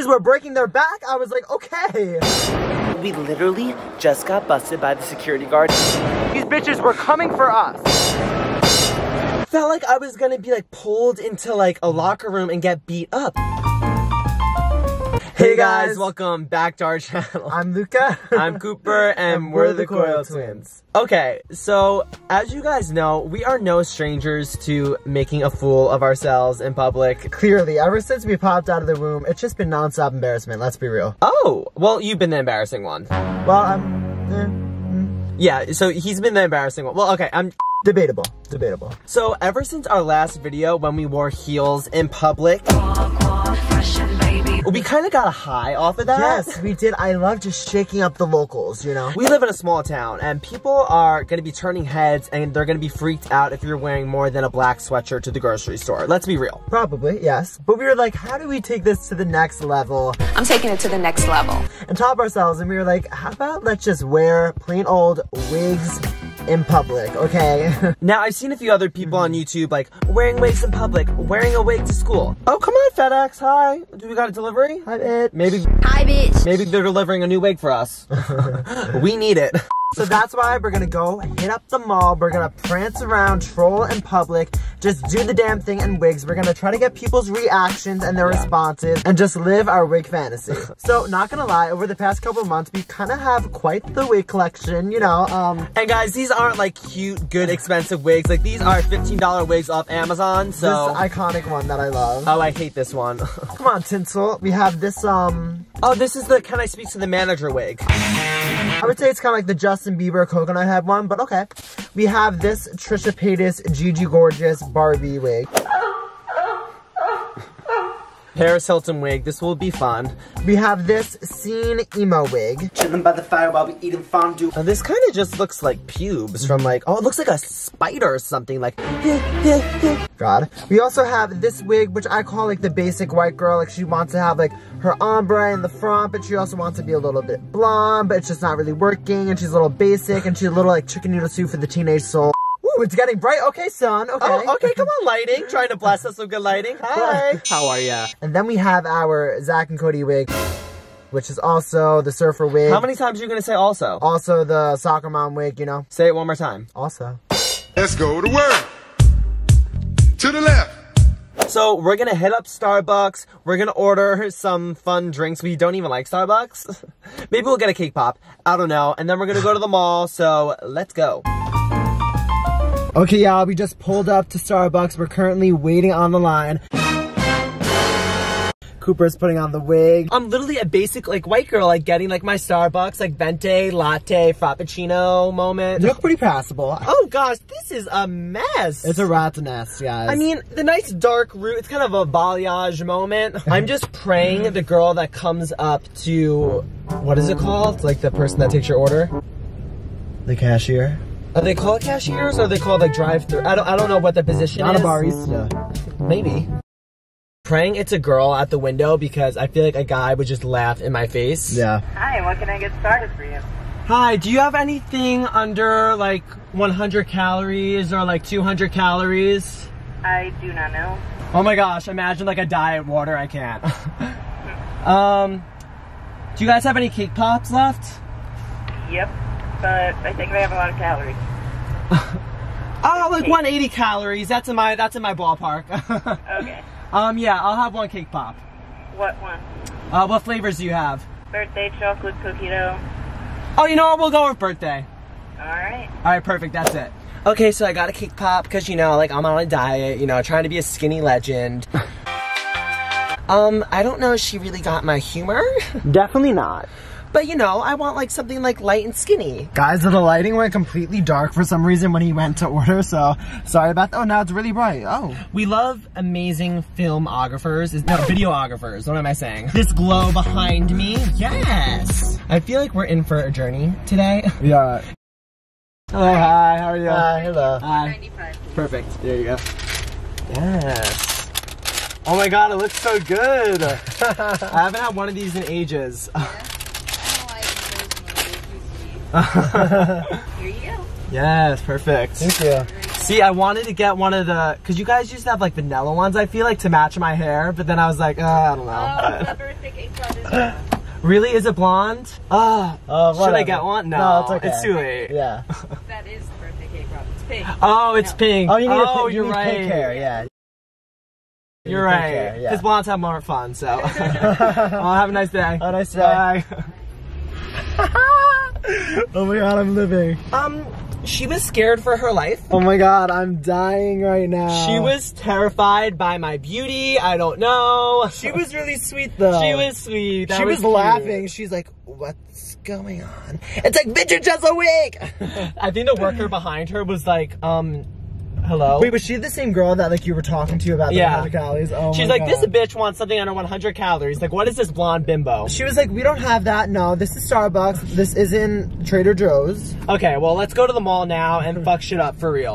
bitches were breaking their back, I was like, okay. We literally just got busted by the security guard. These bitches were coming for us. Felt like I was gonna be like pulled into like a locker room and get beat up. Hey guys, welcome back to our channel. I'm Luca. I'm Cooper, and, And we're, we're the the Coyle Coyle Twins. Twins. Okay, so as you guys know, we are no strangers to making a fool of ourselves in public. Clearly, ever since we popped out of the womb, it's just been nonstop embarrassment. Let's be real. Oh, well, you've been the embarrassing one. Well, I'm eh, Yeah, so he's been the embarrassing one. Well, okay, I'm. debatable. Debatable. So ever since our last video when we wore heels in public, we kind of got a high off of that. Yes, we did. I love just shaking up the locals. You know. We live in a small town and people are gonna be turning heads and they're gonna be freaked out if you're wearing more than a black sweatshirt to the grocery store. Let's be real. Probably, yes. But we were like, how do we take this to the next level I'm taking it to the next level. and top ourselves? And we were like, how about let's just wear plain old wigs in public, okay? Now I've seen a few other people on YouTube like wearing wigs in public, wearing a wig to school. Oh come on FedEx, hi. Do we got a delivery? Hi, it. Maybe Hi, bitch. maybe they're delivering a new wig for us. we need it. So that's why we're gonna go hit up the mall. We're gonna prance around, troll in public, just do the damn thing in wigs. We're gonna try to get people's reactions and their responses and just live our wig fantasy. so not gonna lie, over the past couple months, we kind of have quite the wig collection, you know, um, And guys, these aren't like cute, good, expensive wigs. Like these are $15 wigs off Amazon, so. this iconic one that I love. oh, I hate this one. Come on, Tinsel. We have this, um, oh, this is the Can I Speak to the Manager wig. I would say it's kind of like the Justin Bieber coconut head one, but okay. We have this Trisha Paytas Gigi Gorgeous Barbie wig. Paris Hilton wig. This will be fun. We have this Scene emo wig. Chilling by the fire while we eating fondue. Now, this kind of just looks like pubes from like, oh, it looks like a spider or something. Like, God. We also have this wig, which I call like the basic white girl. Like she wants to have like her ombre in the front, but she also wants to be a little bit blonde, but it's just not really working. And she's a little basic, and she's a little like chicken noodle soup for the teenage soul. Ooh, it's getting bright. Okay, son. Oh, okay. oh, okay, come on, lighting. Trying to bless us with good lighting. Hi. How are ya? And then we have our Zach and Cody wig, which is also the surfer wig. How many times are you gonna say also? Also the soccer mom wig, you know. Say it one more time. Also. Let's go to work. To the left. So we're gonna hit up Starbucks. We're gonna order some fun drinks. We don't even like Starbucks. Maybe we'll get a cake pop. I don't know. And then we're gonna go to the mall. So let's go. Okay, y'all, we just pulled up to Starbucks. We're currently waiting on the line. Cooper's putting on the wig. I'm literally a basic like white girl, like getting like my Starbucks like venti latte frappuccino moment. You look pretty passable. Oh gosh, this is a mess. It's a rat's nest, guys. I mean, the nice dark root, it's kind of a balayage moment. I'm just praying the girl that comes up to, what is it called? Like the person that takes your order? the cashier. Are they called cashiers or are they called like drive through? I don't, I don't know what the position Not is. a barista. Maybe. Praying it's a girl at the window because I feel like a guy would just laugh in my face. Yeah. Hi, what can I get started for you? Hi, do you have anything under like 100 calories or like 200 calories? I do not know. Oh my gosh, imagine like a diet water, I can't. um, do you guys have any cake pops left? Yep, but I think they have a lot of calories. Oh, like 180 calories. That's in my that's in my ballpark. Okay. um, yeah, I'll have one cake pop. What one? Uh, what flavors do you have? Birthday chocolate cookie dough. Oh, you know what? We'll go with birthday. Alright. All right, perfect. That's it. Okay, so I got a cake pop because you know, like I'm on a diet. You know, trying to be a skinny legend. um, I don't know if she really got my humor, Definitely not. But you know, I want like something like light and skinny. Guys, the lighting went completely dark for some reason when he went to order, so sorry about that. Oh, now it's really bright. Oh. We love amazing filmographers, is- no, videographers, what am I saying? This glow behind me, yes! I feel like we're in for a journey today. Yeah. Hello, hi, how are you? Hi, hello. Hi. 95. Perfect, there you go. Yes. Oh my god, it looks so good! I haven't had one of these in ages. Here you go. yes, perfect. Thank you. See, I wanted to get one of the, cause you guys used to have like vanilla ones, I feel like, to match my hair, but then I was like, uh, I don't know. Oh, a birthday cake Really? Is it blonde? Ah, Uh, should I get one? No, No, it's okay. It's too late. Yeah. That is the birthday cake, Rob. It's pink. Oh, it's pink. Oh, you need a oh, pink, you need right. pink hair. Yeah. You're pink right. hair, yeah. Because blondes have more fun. So, oh, have a nice day. Have a nice day. Bye. Oh my god, I'm living. Um, she was scared for her life. Oh my god, I'm dying right now. She was terrified by my beauty. I don't know. She was really sweet though. She was sweet. That she was, cute. laughing. She's like, "What's going on?" It's like, "Bitch, you're just awake." I think the worker behind her was like, um, hello. Wait, was she the same girl that like you were talking to about the Yeah. 100 calories? Oh She's like, this bitch wants something under 100 calories. Like, what is this blonde bimbo? She was like, "We don't have that. No, this is Starbucks. This isn't Trader Joe's." Okay, well, let's go to the mall now and fuck shit up for real.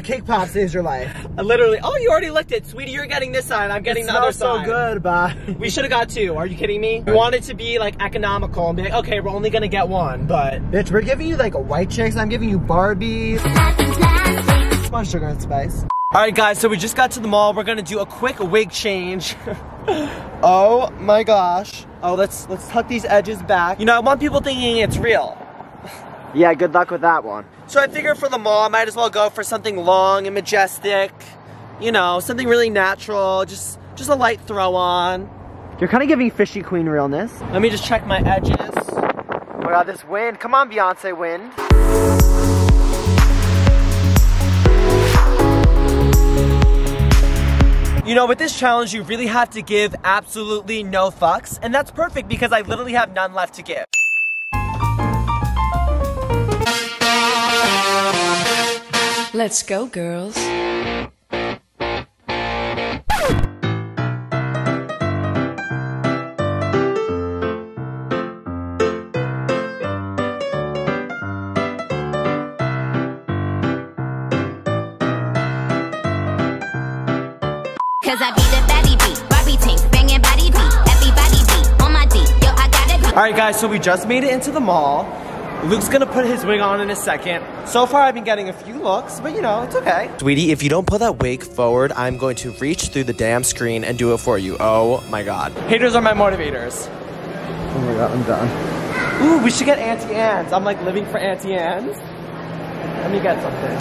A cake pop saves your life. I literally, oh, you already licked it. Sweetie, you're getting this side. I'm getting It the other smells so side. good, but We should have got two. Are you kidding me? We wanted to be like economical and be like, okay, we're only gonna get one, but bitch, we're giving you like a white chicks. I'm giving you Barbies. Come on, sugar and spice. All right, guys. So we just got to the mall. We're gonna do a quick wig change. Oh my gosh. oh, let's let's tuck these edges back. You know, I want people thinking it's real. Yeah, good luck with that one. So I figured for the mall, I might as well go for something long and majestic. You know, something really natural. Just just a light throw on. You're kind of giving Fishy Queen realness. Let me just check my edges. Oh my god, this wind. Come on, Beyonce, wind. You know, with this challenge, you really have to give absolutely no fucks, and that's perfect because I literally have none left to give. Let's go, girls. Cause I be the baddie beat, Barbie tank, banging body beat, everybody beat, on my D, yo, I gotta. All right, guys, so we just made it into the mall. Luke's gonna put his wig on in a second. So far, I've been getting a few looks, but you know, it's okay. Sweetie, if you don't pull that wig forward, I'm going to reach through the damn screen and do it for you. Oh my god. Haters are my motivators. Oh my god, I'm done. Ooh, we should get Auntie Anne's. I'm like living for Auntie Anne's. Let me get something.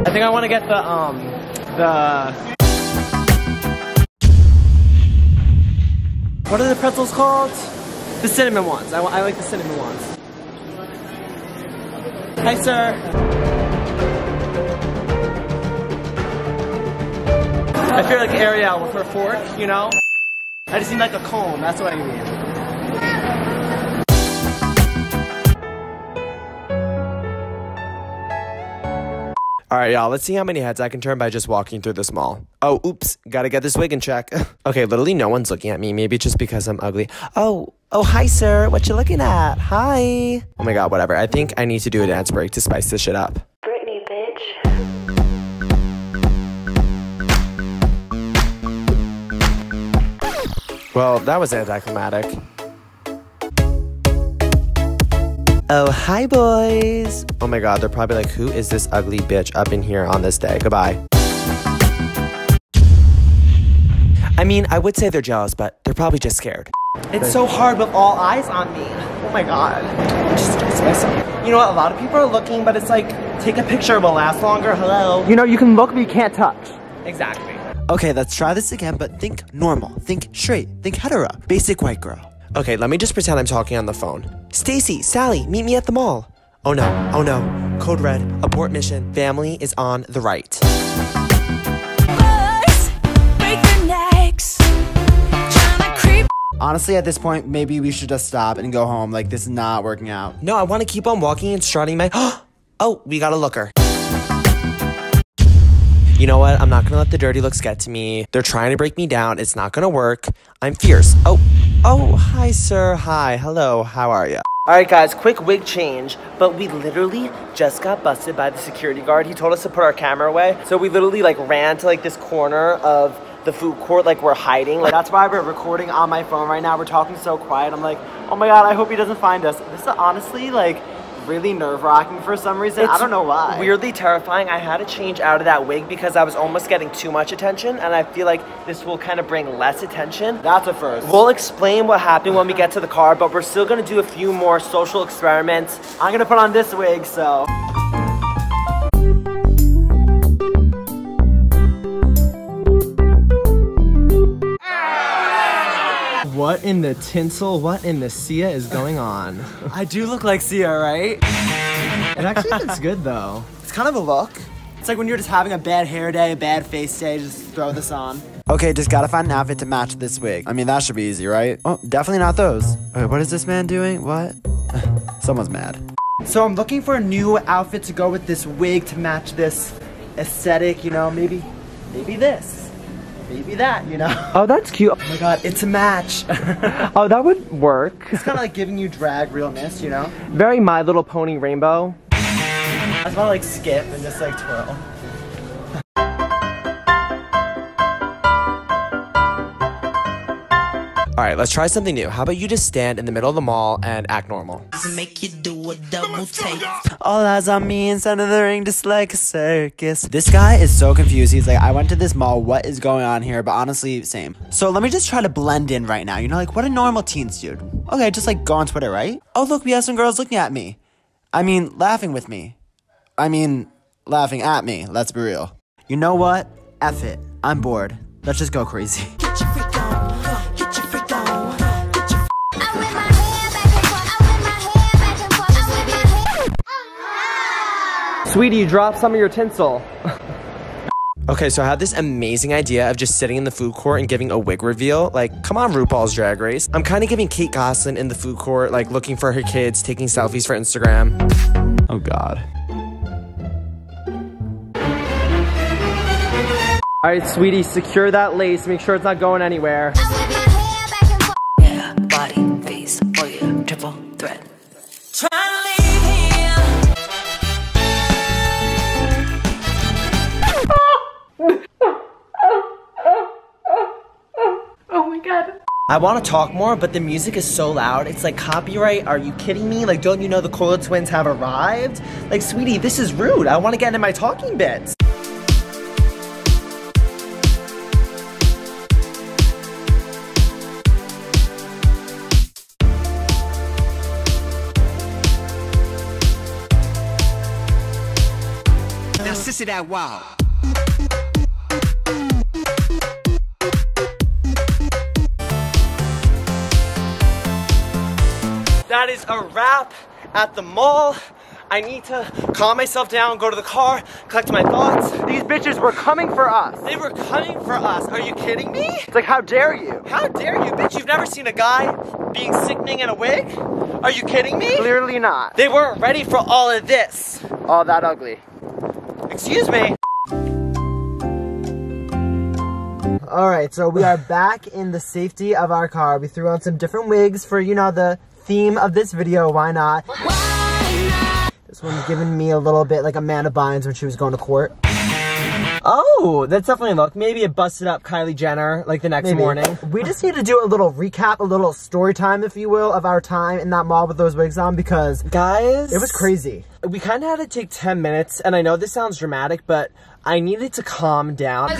I think I want to get the um the what are the pretzels called? The cinnamon ones. I, I like the cinnamon ones. Hi, sir. I feel like Ariel with her fork, you know? I just need like a comb, that's what I need. Alright, y'all, let's see how many heads I can turn by just walking through this mall. Oh, oops, gotta get this wig in check. okay, literally no one's looking at me. Maybe just because I'm ugly. Oh, oh, hi, sir. What you looking at? Hi. Oh my god, whatever. I think I need to do a dance break to spice this shit up. Britney, bitch. Well, that was anticlimactic. Oh, hi, boys. Oh my god, they're probably like, who is this ugly bitch up in here on this day? Goodbye. I mean, I would say they're jealous, but they're probably just scared. It's so hard with all eyes on me. Oh my god. It just stress myself. You know what? A lot of people are looking, but it's like, take a picture, will last longer. Hello. You know, you can look, but you can't touch. Exactly. Okay, let's try this again, but think normal, think straight, think hetero, basic white girl. Okay, let me just pretend I'm talking on the phone. Stacy, Sally, meet me at the mall. Oh no, oh no. Code red, abort mission. Family is on the right. Honestly, at this point, maybe we should just stop and go home. Like, this is not working out. No, I want to keep on walking and strutting my. Oh, we got a looker. You know what? I'm not gonna let the dirty looks get to me. They're trying to break me down. It's not gonna work. I'm fierce. Oh, oh, hi, sir. Hi, hello. How are you? All right, guys. Quick wig change, but we literally just got busted by the security guard. He told us to put our camera away, so we literally like ran to like this corner of the food court like we're hiding. Like That's why we're recording on my phone right now. We're talking so quiet. I'm like, oh my god, I hope he doesn't find us. This is honestly like really nerve wracking for some reason. I don't know why. Weirdly terrifying. I had to change out of that wig because I was almost getting too much attention, and I feel like this will kind of bring less attention. That's a first. We'll explain what happened when we get to the car, but we're still gonna do a few more social experiments. I'm gonna put on this wig, so. What in the tinsel, what in the Sia is going on? I do look like Sia, right? It actually looks good though. It's kind of a look. It's like when you're just having a bad hair day, a bad face day, just throw this on. Okay, just gotta find an outfit to match this wig. I mean, that should be easy, right? Oh, definitely not those. Okay, what is this man doing? What? Someone's mad. So I'm looking for a new outfit to go with this wig to match this aesthetic, you know, maybe, maybe this. Maybe that, you know? Oh, that's cute. Oh my god, it's a match. Oh, that would work. it's kind of like giving you drag realness, you know? Very My Little Pony rainbow. I just want to like skip and just like twirl. All right, let's try something new. How about you just stand in the middle of the mall and act normal? Make you do a double take. All eyes on me inside of the ring, just like a circus. This guy is so confused. He's like, I went to this mall. What is going on here? But honestly, same. So let me just try to blend in right now. You know, like what a normal teens do? Okay, just like go on Twitter, right? Oh, look, we have some girls looking at me. I mean, laughing with me. I mean, laughing at me. Let's be real. You know what? F it. I'm bored. Let's just go crazy. Sweetie, you dropped some of your tinsel. Okay, so I had this amazing idea of just sitting in the food court and giving a wig reveal. Like, come on, RuPaul's Drag Race. I'm kind of giving Kate Gosselin in the food court, like looking for her kids, taking selfies for Instagram. Oh God. All right, sweetie, secure that lace. Make sure it's not going anywhere. Yeah, body, face, oh yeah, triple threat. I want to talk more, but the music is so loud. It's like copyright. Are you kidding me? Like, don't you know the Coyle twins have arrived? Like, sweetie, this is rude. I want to get into my talking bits. Now, sissy that wow. That is a wrap at the mall. I need to calm myself down, go to the car, collect my thoughts. These bitches were coming for us. They were coming for us. Are you kidding me? It's like, how dare you? How dare you, bitch? You've never seen a guy being sickening in a wig? Are you kidding me? Clearly not. They weren't ready for all of this. All that ugly. Excuse me. All right, so we are back in the safety of our car. We threw on some different wigs for, you know, the theme of this video. Why not? This one's giving me a little bit like Amanda Bynes when she was going to court. Oh, that's definitely a look. Maybe it busted up Kylie Jenner like the next Maybe. morning. We just need to do a little recap, a little story time, if you will, of our time in that mall with those wigs on because Guys, it was crazy. We kind of had to take 10 minutes, and I know this sounds dramatic, but I needed to calm down.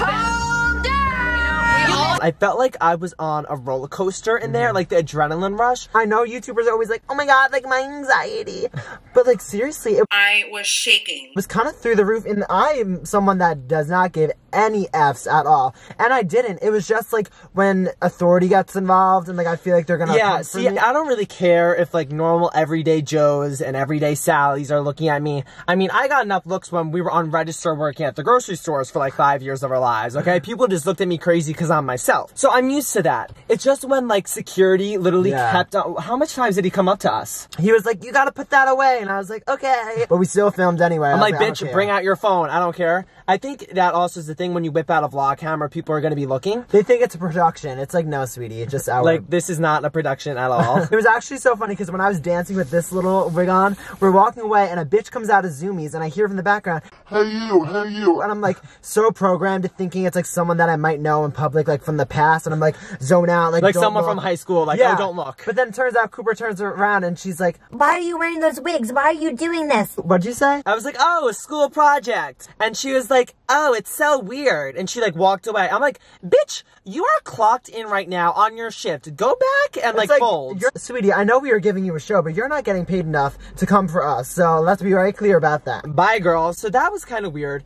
I felt like I was on a roller coaster in there, mm-hmm. like the adrenaline rush. I know YouTubers are always like, oh my god, like my anxiety. But like seriously, it I was shaking. It was kind of through the roof and I am someone that does not give any F's at all. And I didn't. It was just like when authority gets involved and like I feel like they're gonna Yeah, see. I don't really care if like normal everyday Joes and everyday Sallys are looking at me. I mean, I got enough looks when we were on register working at the grocery stores for like five years of our lives, okay? People just looked at me crazy because I'm myself. So I'm used to that. It's just when like security literally Yeah. kept on. How much times did he come up to us? He was like, you gotta put that away. And I was like, okay. But we still filmed anyway. I'm like, bitch, bring out your phone. I don't care. I think that also is the thing. Thing when you whip out a vlog camera, people are gonna be looking. They think it's a production. It's like, no, sweetie, it's just our. Like this is not a production at all. it was actually so funny because when I was dancing with this little wig on, we're walking away and a bitch comes out of Zumiez and I hear from the background, Hey you, hey you. and I'm like so programmed to thinking it's like someone that I might know in public, like from the past, and I'm like zone out, like like someone look. from high school, like, oh don't look. But then it turns out Cooper turns around and she's like, Why are you wearing those wigs? Why are you doing this? "What'd you say?" I was like, oh, a school project. And she was like, oh, it's so weird. And she like walked away. I'm like, bitch, you are clocked in right now on your shift. Go back and like, It's fold. sweetie, I know we are giving you a show, but you're not getting paid enough to come for us. So let's be very clear about that. Bye, girl. So that was kind of weird.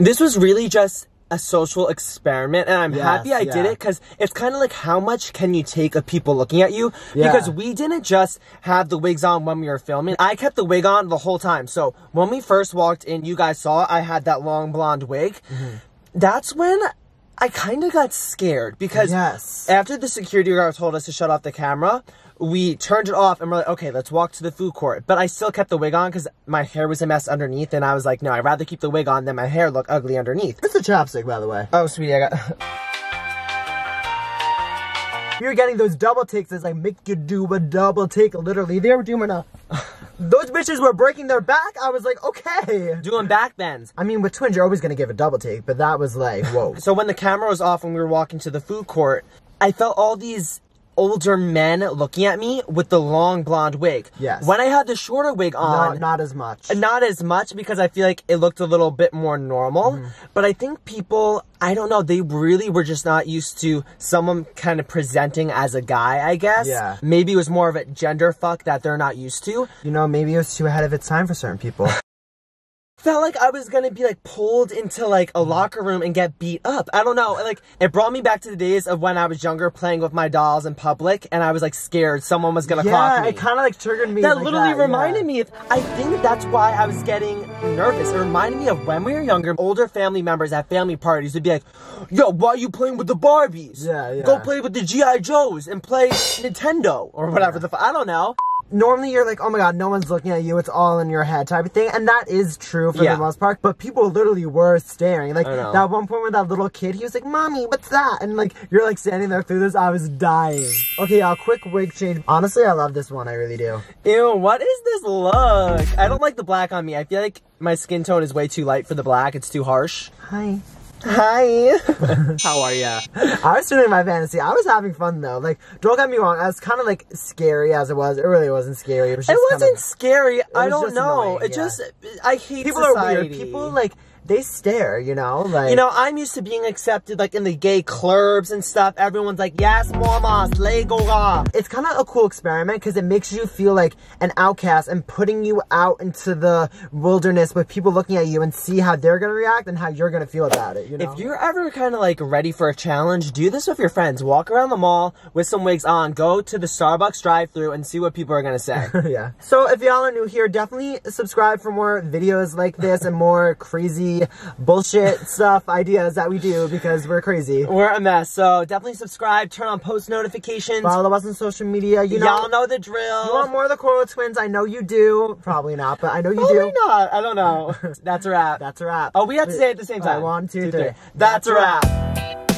This was really just a social experiment, and I'm Yes, happy I did it because it's kind of like how much can you take of people looking at you? Yeah. Because we didn't just have the wigs on when we were filming. I kept the wig on the whole time. So when we first walked in, you guys saw I had that long blonde wig. Mm-hmm. That's when I kind of got scared because Yes. after the security guard told us to shut off the camera, we turned it off and we're like, okay, let's walk to the food court. But I still kept the wig on because my hair was a mess underneath, and I was like, no, I'd rather keep the wig on than my hair look ugly underneath. It's a chapstick, by the way. Oh, sweetie, I got. We were getting those double takes. It's like make you do a double take. Literally, they were doing a. Those bitches were breaking their back. I was like, okay. Doing back bends. I mean, with twins, you're always gonna give a double take, but that was like, whoa. So when the camera was off when we were walking to the food court, I felt all these older men looking at me with the long blonde wig. Yes. When I had the shorter wig on, not, not as much. not as much because I feel like it looked a little bit more normal. Mm-hmm. But I think people, I don't know, they really were just not used to someone kind of presenting as a guy, I guess. Yeah. Maybe it was more of a gender fuck that they're not used to. You know, maybe it was too ahead of its time for certain people. Felt like I was gonna be like pulled into like a mm. locker room and get beat up. I don't know. Like it brought me back to the days of when I was younger playing with my dolls in public and I was like scared someone was gonna clock yeah, it kind of like triggered me. that like literally that, reminded yeah. me of i think that's why i was getting nervous it reminded me of when we were younger older family members at family parties would be like yo why are you playing with the barbies Yeah, yeah. go play with the gi joes and play nintendo or whatever the fuck. I don't know normally you're like, oh my god, no one's looking at you, it's all in your head type of thing. And that is true for Yeah. the most part. But people literally were staring. Like that one point with that little kid, he was like, Mommy, what's that? And like you're like standing there through this, I was dying. Okay, y'all, quick wig change. Honestly, I love this one, I really do. ew what is this look i don't like the black on me i feel like my skin tone is way too light for the black it's too harsh Hi. Hi how are ya I was doing my fantasy. I was having fun though. Like, don't get me wrong, I was kind of like scary as it was. It really wasn't scary. It was just it wasn't kinda- scary i don't just know it yeah. just i hate people society. are weird. People like they stare, you know? Like You know, I'm used to being accepted like in the gay clubs and stuff. Everyone's like, yes, mamas, Lego it's kind of a cool experiment because it makes you feel like an outcast and putting you out into the wilderness with people looking at you and see how they're gonna react and how you're gonna feel about it. You know? If you're ever kind of like ready for a challenge, do this with your friends. Walk around the mall with some wigs on. Go to the Starbucks drive-through and see what people are gonna say. yeah. So if y'all are new here, definitely subscribe for more videos like this and more crazy bullshit stuff ideas that we do because we're crazy. We're a mess, so definitely subscribe. Turn on post notifications. Follow us on social media. You know, Y'all know the drill. you want more of the Coyle Twins? I know you do. Probably not, but I know you do. Probably not. I don't know. That's a wrap. That's a wrap. Oh, we have to say it at the same time. Alright, one, two, Two, three. three. That's a wrap.